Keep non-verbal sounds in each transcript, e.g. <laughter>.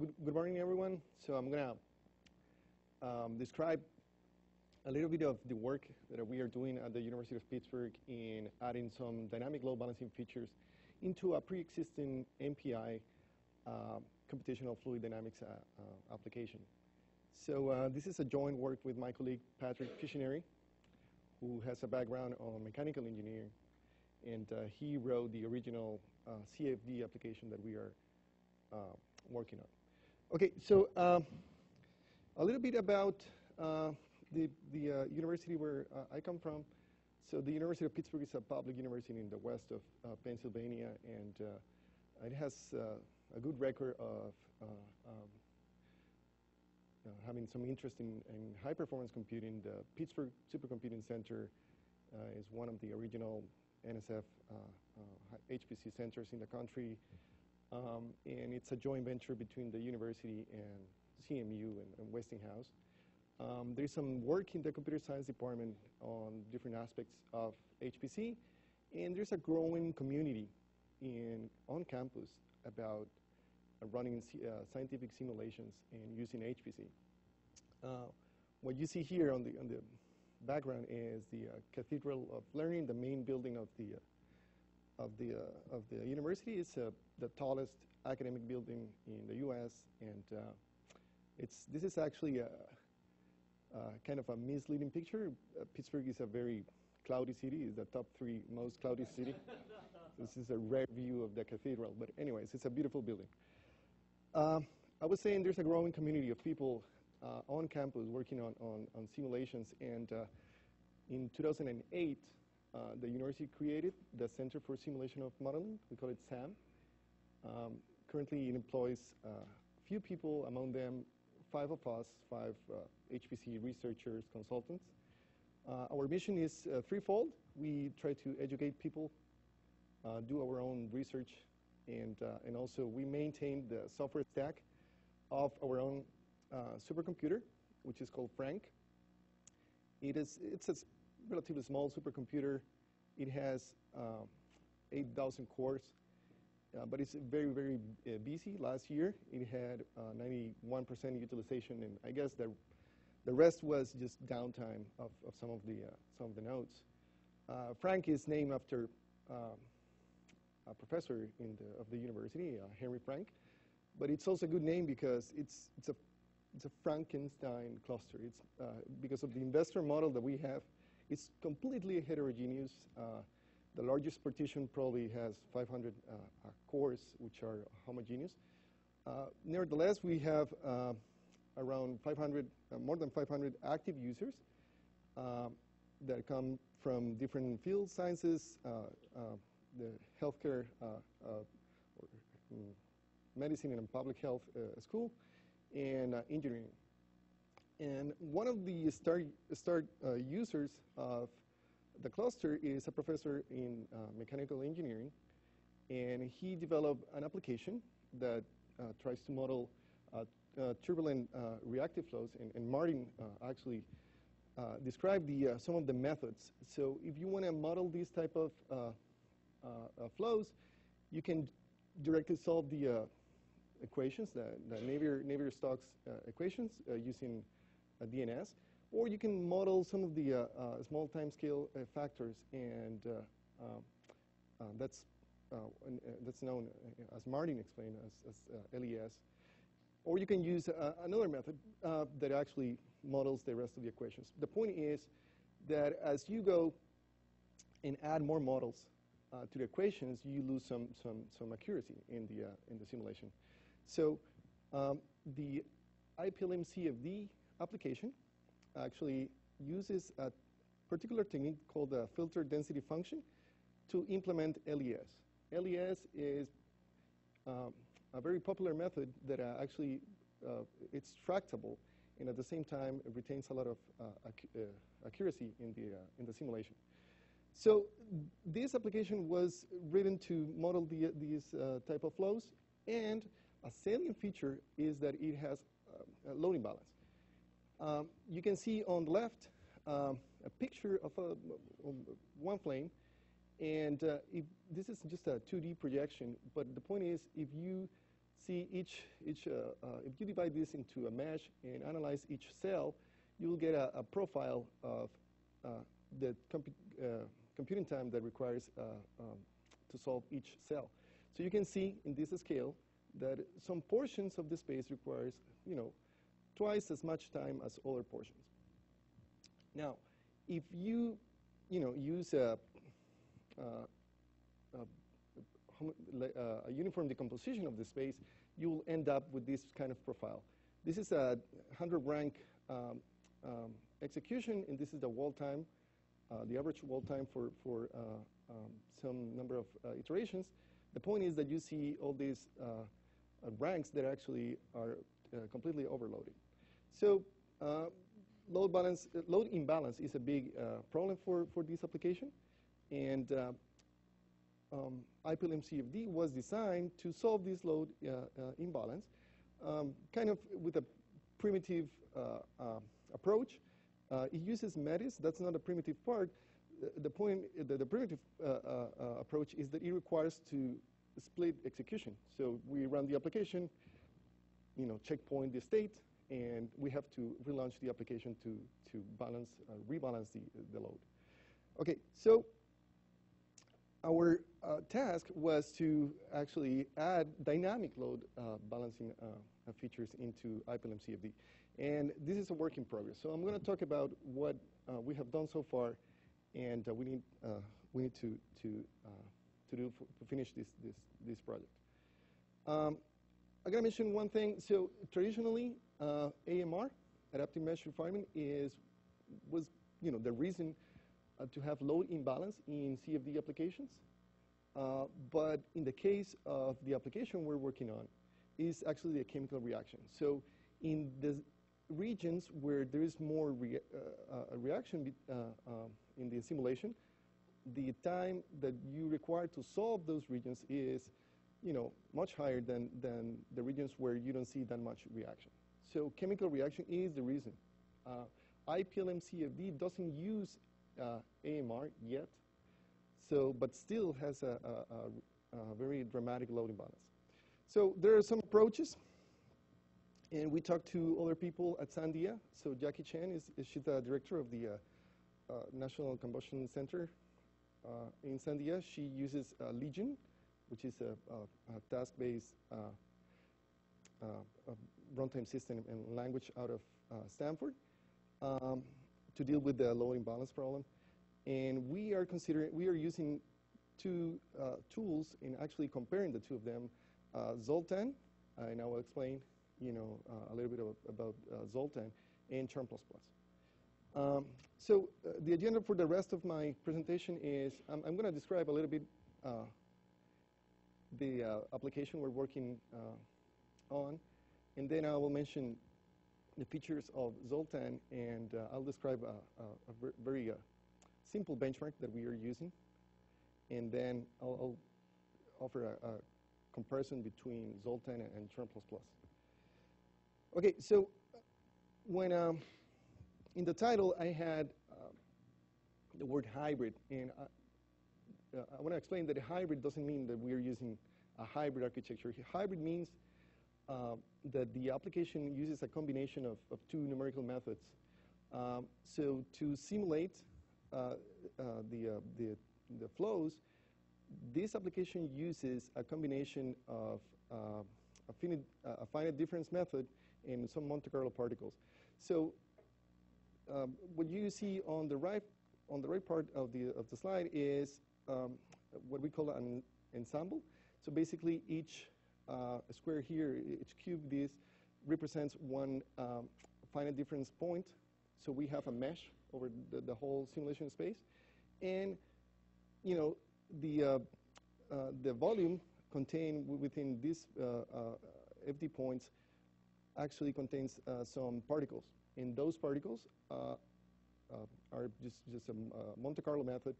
good, good morning, everyone. So I'm going to um, describe a little bit of the work that we are doing at the University of Pittsburgh in adding some dynamic load balancing features into a pre-existing MPI uh, computational fluid dynamics uh, uh, application. So uh, this is a joint work with my colleague Patrick Pisciuneri, who has a background on mechanical engineering. And uh, he wrote the original uh, CFD application that we are working on. Okay, so um, a little bit about the, the uh, university where uh, I come from. So the University of Pittsburgh is a public university in the west of uh, Pennsylvania, and it has a good record of um, having some interest in, in, high performance computing. The Pittsburgh Supercomputing Center is one of the original NSF HPC centers in the country. Um, and it's a joint venture between the university and CMU and, and Westinghouse. Um, there's some work in the computer science department on different aspects of HPC, and there's a growing community in, on campus about uh, running uh, scientific simulations and using HPC. Uh, what you see here on the, on the background is the uh, Cathedral of Learning, the main building of the, uh, of the, uh, of the university. It's the tallest academic building in the U.S., and it's, this is actually a, uh, kind of a misleading picture. Uh, Pittsburgh is a very cloudy city. It's the top three most cloudy city. <laughs> this is a rare view of the cathedral. But anyways, it's a beautiful building. Uh, I was saying there's a growing community of people uh, on campus working on, on, on simulations. And uh, in 2008, uh, the university created the Center for Simulation of Modeling. We call it SAM. Um, currently, it employs a few people, among them five of us, five HPC researchers, consultants. Uh, our mission is uh, threefold. We try to educate people, uh, do our own research, and, and also we maintain the software stack of our own supercomputer, which is called Frank. It is, it's a relatively small supercomputer. It has 8,000 cores, uh, but it's very, very uh, busy. Last year, it had 91% uh, utilization, and I guess the the rest was just downtime of, of some, of the, uh, some of the nodes. Uh, Frank is named after um, a professor in the, of the university, Henry Frank. But it's also a good name because it's, it's, a, it's a Frankenstein cluster. It's, uh, because of the investor model that we have, it's completely heterogeneous. Uh, the largest partition probably has 500 uh, cores, which are homogeneous. nevertheless, we have around 500, uh, more than 500 active users uh, that come from different field sciences, uh, uh the healthcare, uh, or, um, medicine and public health school, and engineering. And one of the start, start uh, users of the cluster is a professor in uh, mechanical engineering, and he developed an application that uh, tries to model uh, turbulent uh, reactive flows, and, and Martin uh, actually described the, some of the methods. So if you want to model these type of flows, you can directly solve the equations, the, the Navier-Stokes equations using DNS, or you can model some of the small time scale factors, and that's uh, that's known as Martin explained as, as uh, LES. Or you can use uh, another method uh, that actually models the rest of the equations. The point is that as you go and add more models uh, to the equations, you lose some, some, some accuracy in the, uh, in the simulation. So um, the IPLM CFD application actually uses a particular technique called the filter density function to implement LES. LES is um, a very popular method that uh, actually uh, it's tractable and at the same time it retains a lot of uh, ac accuracy in the, in the simulation. So this application was written to model the, these type of flows and a salient feature is that it has a loading balance. Um, you can see on the left um, a picture of a, one flame and uh, if, this is just a 2D projection, but the point is if you see each, each uh, uh, if you divide this into a mesh and analyze each cell, you'll get a, a profile of uh, the compu uh, computing time that requires uh, um, to solve each cell. So you can see in this scale that some portions of the space requires, you know, twice as much time as other portions. Now, if you, you know, use a, a, a, a uniform decomposition of the space, you'll end up with this kind of profile. This is a 100 rank um, um, execution, and this is the wall time, uh, the average wall time for, for uh, um, some number of uh, iterations. The point is that you see all these uh, uh, ranks that actually are uh, completely overloaded. So load balance, load imbalance is a big problem for, for this application, and um, IPLM CFD was designed to solve this load imbalance, um, kind of with a primitive approach. Uh, it uses METIS. That's not a primitive part. The, point, the, the primitive uh, uh, approach is that it requires to split execution. So we run the application, you know, checkpoint the state, and we have to relaunch the application to, to balance, uh, rebalance the, the load. Okay, so our uh, task was to actually add dynamic load uh, balancing features into IPLM CFD. And this is a work in progress. So I'm going to talk about what uh, we have done so far, and uh, we need uh, we need to to uh, to do to finish this this this project. Um, I got to mention one thing. So traditionally, uh, AMR, adaptive mesh refinement, is was you know the reason uh, to have load imbalance in CFD applications. but in the case of the application we're working on, is actually a chemical reaction. So in the regions where there is more rea uh, uh reaction uh, um, in the simulation, the time that you require to solve those regions is, you know, much higher than, than the regions where you don't see that much reaction. So chemical reaction is the reason. Uh, IPLM CFD doesn't use uh, AMR yet, so but still has a, a, a, a very dramatic load imbalance. So there are some approaches. And we talked to other people at Sandia. So Jackie Chen is, is she's the director of the uh, uh, National Combustion Center uh, in Sandia. She uses uh, Legion, which is a, a, a task-based uh, uh, runtime system and language out of Stanford um, to deal with the load imbalance problem. And we are considering, we are using two tools in actually comparing the two of them, Zoltan, and I will explain you know, uh, a little bit about uh, Zoltan and Charm++. Um, so uh, the agenda for the rest of my presentation is I'm, I'm going to describe a little bit the application we're working on, and then I will mention the features of Zoltan, and uh, I'll describe a, a, a very uh, simple benchmark that we are using, and then I'll, I'll offer a, a, comparison between Zoltan and, and. Okay, so when um, in the title I had uh, the word hybrid, and I, uh, I want to explain that a hybrid doesn't mean that we're using a hybrid architecture. Hybrid means uh, that the application uses a combination of, of two numerical methods. Um, so to simulate uh, uh, the, uh, the, the flows, this application uses a combination of a finite, a finite difference method and some Monte Carlo particles. So um, what you see on the right on the right part of the of the slide is um, what we call an ensemble. So basically, each uh, square here, each cube, this represents one um, finite difference point. So we have a mesh over the, the whole simulation space, and you know the uh, uh, the volume contained within these uh, uh, FD points actually contains uh, some particles. And those particles are just, just a Monte Carlo method.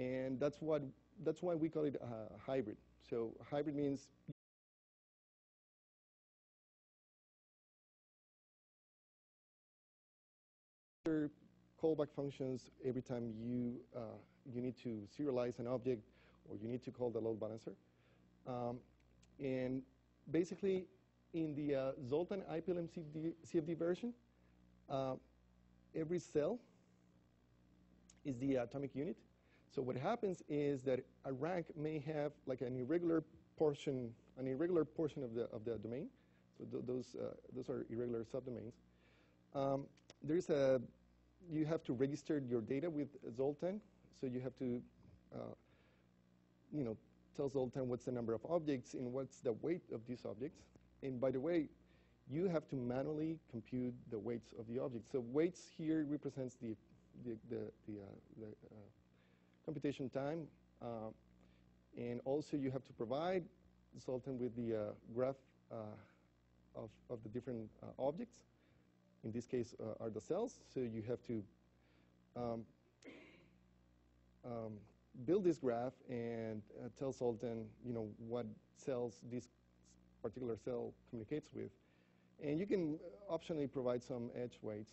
And that's, what, that's why we call it a hybrid. So hybrid means your callback functions every time you, uh, you need to serialize an object or you need to call the load balancer. Um, and basically, in the uh, Zoltan IPLM CFD, CFD version, uh, every cell is the atomic unit. So what happens is that a rank may have like an irregular portion, an irregular portion of the of the domain. So th those uh, those are irregular subdomains. Um, there's a you have to register your data with Zoltan. So you have to, uh, you know, tell Zoltan what's the number of objects and what's the weight of these objects. And by the way, you have to manually compute the weights of the objects. So weights here represents the the the, the, uh, the computation time, uh, and also you have to provide Zoltan with the uh, graph uh, of of the different objects in this case, uh, are the cells. So you have to um, um, build this graph and uh, tell Zoltan, you know, what cells this particular cell communicates with. And you can optionally provide some edge weights.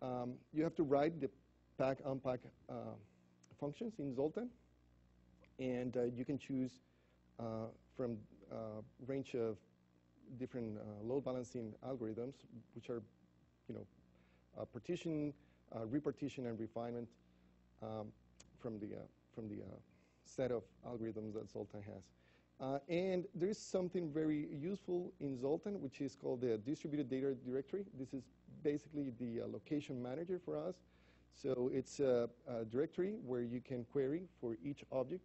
Um, you have to write the pack, unpack uh, functions in Zoltan. And uh, you can choose uh, from a uh, range of different load balancing algorithms, which are you know, partition, repartition, and refinement um, from the from the set of algorithms that Zoltan has. Uh, and there is something very useful in Zoltan, which is called the distributed data directory. This is basically the uh, location manager for us. So it's a, a, directory where you can query for each object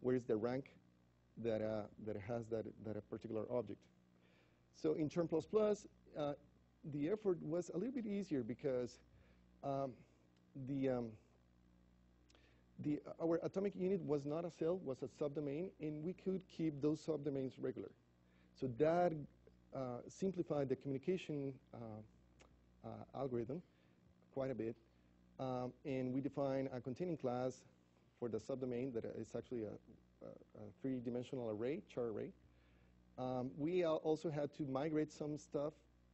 where is the rank that, uh, that has that, that a particular object. So in Charm++, the effort was a little bit easier because um, the, um, the, our atomic unit was not a cell, was a subdomain, and we could keep those subdomains regular. So that uh, simplified the communication uh, uh, algorithm quite a bit. Um, and we define a containing class for the subdomain that is actually a, a, a three-dimensional array, chare array. Um, we also had to migrate some stuff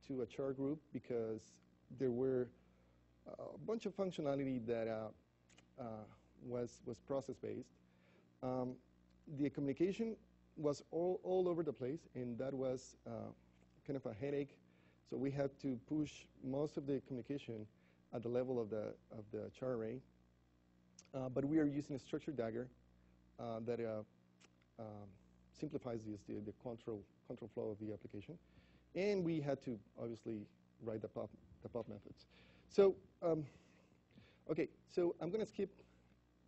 to a chare group because there were a bunch of functionality that uh, uh, was, was process-based. Um, the communication was all, all over the place, and that was uh, kind of a headache. So we had to push most of the communication at the level of the, of the chare array. Uh, but we are using a structured dagger uh, that uh, um, simplifies this, the, the control, control flow of the application. And we had to obviously write the PUP, the PUP methods. So, um, okay, so I'm going to skip.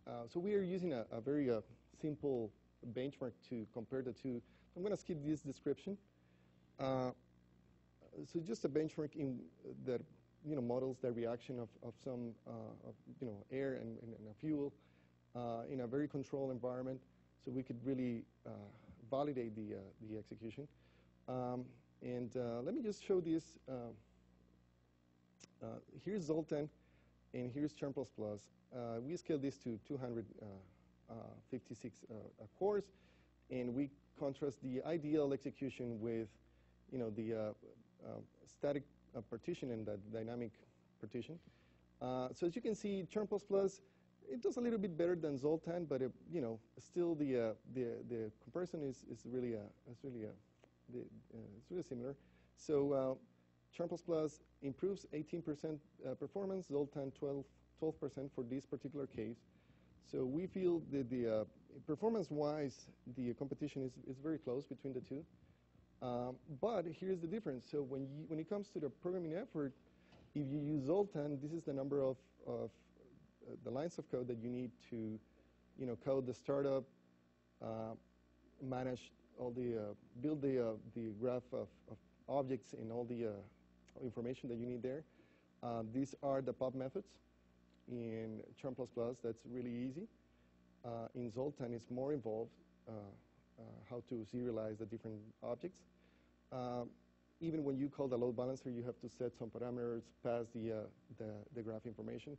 Uh, so we are using a, a very uh, simple benchmark to compare the two. I'm going to skip this description. Uh, so just a benchmark in that you know models the reaction of, of some uh, of, you know air and, and, and a fuel uh, in a very controlled environment, so we could really uh, validate the the execution. Um, and uh, let me just show this. Uh, uh, here's Zoltan, and here's Charm++. we scaled this to 256 cores, and we contrast the ideal execution with, you know, the static partition and the dynamic partition. Uh, so as you can see, Charm++, it does a little bit better than Zoltan, but it, you know, still the uh, the the comparison is is really a is really a the, uh, it's really similar. So uh, Charm++ improves 18% uh, performance, Zoltan 12, 12% for this particular case. So we feel that the uh, performance-wise, the competition is, is very close between the two. Um, but here's the difference. So when, you, when it comes to the programming effort, if you use Zoltan, this is the number of, of uh, the lines of code that you need to, you know, code the startup, uh, manage all the, uh, build the, uh, the graph of, of, objects and all the uh, information that you need there. these are the PUP methods. In Charm++, that's really easy. in Zoltan, it's more involved, how to serialize the different objects even when you call the load balancer, you have to set some parameters past the, uh, the, the, graph information.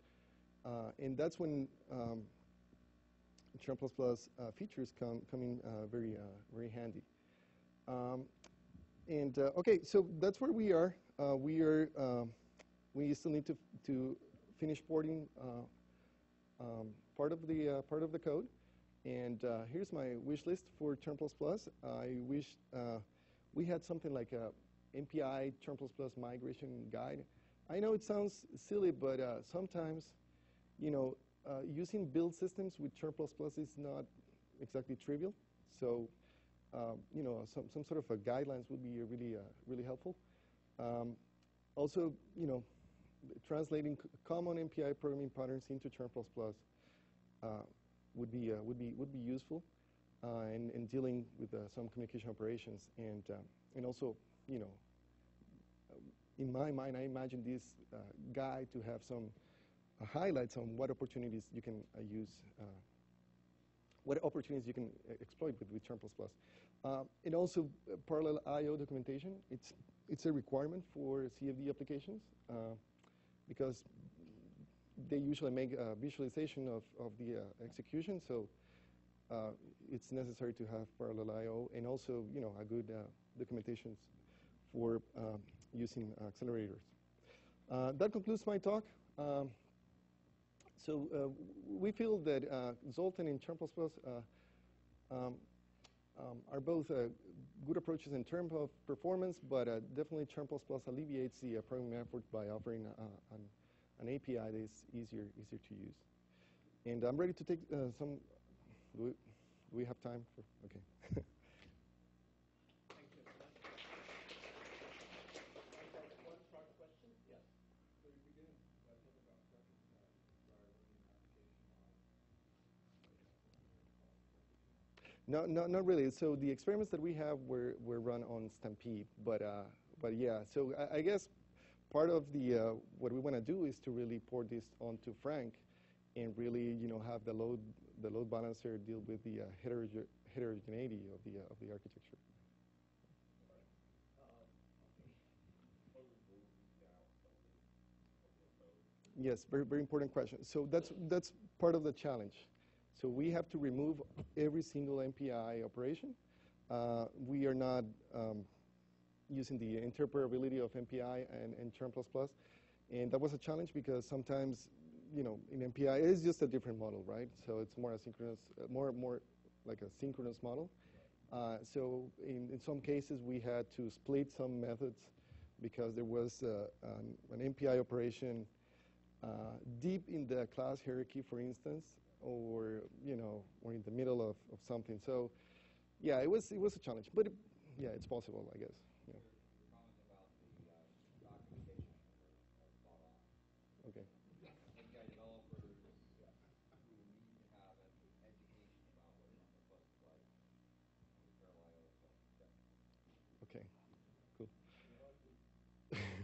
Uh, and that's when um, uh, features come, come in uh, very, uh, very handy. Um, and okay, so that's where we are. we are, um, we still need to, to finish porting um, part of the part of the code. And here's my wish list for Charm++. I wish we had something like a MPI Charm++ migration guide. I know it sounds silly, but uh, sometimes, you know, uh, using build systems with Charm++ is not exactly trivial. So, um, you know, some, some sort of guidelines would be really, uh, really helpful. Um, also, you know, translating common MPI programming patterns into Charm++ uh, would be uh, would be would be useful uh, in, in dealing with uh, some communication operations and and also, you know, in my mind, I imagine this guide to have some highlights on what opportunities you can use what opportunities you can exploit with, with Charm++. Uh, and also uh, parallel I.O. documentation. It's, it's a requirement for CFD applications uh, because they usually make a visualization of, of the uh, execution. So uh, it's necessary to have parallel I.O. and also, you know, a good uh, documentation for using accelerators. that concludes my talk. Um, so uh, we feel that uh, Zoltan and Charm++ uh, um, um, are both good approaches in terms of performance, but definitely Charm++ alleviates the programming effort by offering an, an, API that is easier, easier to use. And I'm ready to take some, do we, do we have time for, okay. <laughs> No, no, not really. So the experiments that we have were, were run on Stampede, but uh, but yeah. So I, I, guess part of the uh, what we want to do is to really port this onto Frank, and really you know have the load the load balancer deal with the uh, heteroge heterogeneity of the uh, of the architecture. Yes, very very important question. So that's that's part of the challenge. So we have to remove every single MPI operation. Uh, we are not um, using the interoperability of MPI and, and Charm++. And that was a challenge because sometimes, you know, in MPI, it is just a different model, right? So it's more asynchronous, more, more like a synchronous model. Uh, so in, in some cases, we had to split some methods because there was uh, an, an, MPI operation uh, deep in the class hierarchy, for instance, or you know, or in the middle of, of something. So, yeah, it was it was a challenge, but it, yeah, it's possible, I guess. Yeah. Okay.